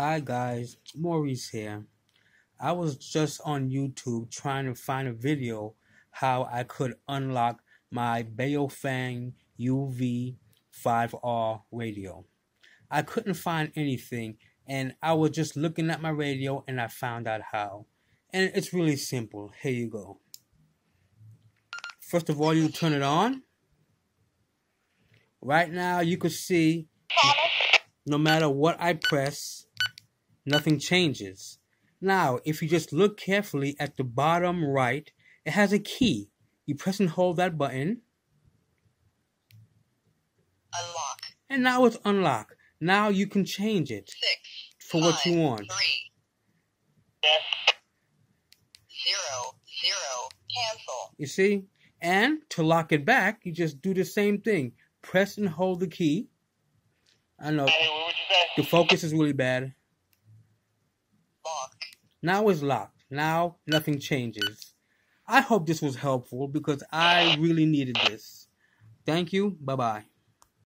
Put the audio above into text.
Hi guys, Maurice here. I was just on YouTube trying to find a video how I could unlock my Baofeng UV5R radio. I couldn't find anything and I was just looking at my radio and I found out how. And it's really simple. Here you go. First of all, you turn it on. Right now you can see no matter what I press, nothing changes. Now, if you just look carefully at the bottom right, it has a key. You press and hold that button. Unlock. And now it's unlocked. Now you can change it Six. for what you want. Three. Zero. Zero. Cancel. You see? And to lock it back, you just do the same thing. Press and hold the key. I know the focus is really bad. Now it's locked. Now nothing changes. I hope this was helpful because I really needed this. Thank you. Bye bye.